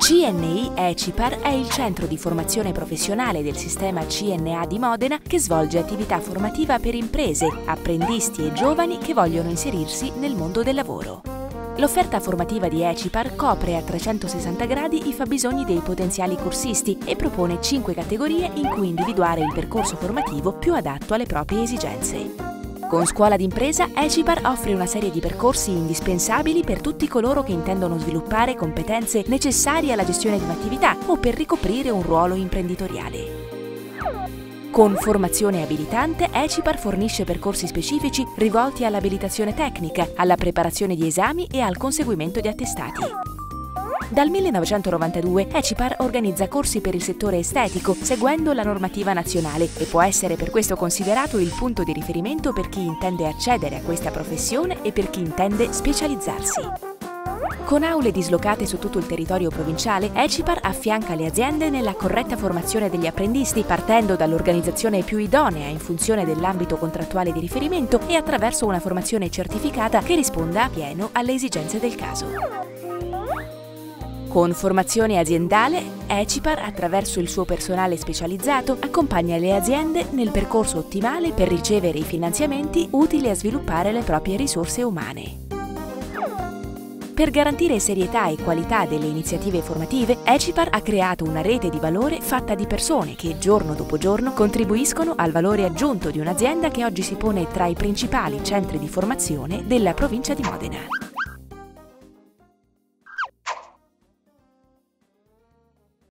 CNI Ecipar è il centro di formazione professionale del sistema CNA di Modena che svolge attività formativa per imprese, apprendisti e giovani che vogliono inserirsi nel mondo del lavoro. L'offerta formativa di Ecipar copre a 360 gradi i fabbisogni dei potenziali corsisti e propone 5 categorie in cui individuare il percorso formativo più adatto alle proprie esigenze. Con Scuola d'impresa, Ecipar offre una serie di percorsi indispensabili per tutti coloro che intendono sviluppare competenze necessarie alla gestione di un'attività o per ricoprire un ruolo imprenditoriale. Con formazione abilitante, Ecipar fornisce percorsi specifici rivolti all'abilitazione tecnica, alla preparazione di esami e al conseguimento di attestati. Dal 1992 Ecipar organizza corsi per il settore estetico, seguendo la normativa nazionale e può essere per questo considerato il punto di riferimento per chi intende accedere a questa professione e per chi intende specializzarsi. Con aule dislocate su tutto il territorio provinciale, Ecipar affianca le aziende nella corretta formazione degli apprendisti, partendo dall'organizzazione più idonea in funzione dell'ambito contrattuale di riferimento e attraverso una formazione certificata che risponda a pieno alle esigenze del caso. Con formazione aziendale, Ecipar, attraverso il suo personale specializzato, accompagna le aziende nel percorso ottimale per ricevere i finanziamenti utili a sviluppare le proprie risorse umane. Per garantire serietà e qualità delle iniziative formative, Ecipar ha creato una rete di valore fatta di persone che giorno dopo giorno contribuiscono al valore aggiunto di un'azienda che oggi si pone tra i principali centri di formazione della provincia di Modena.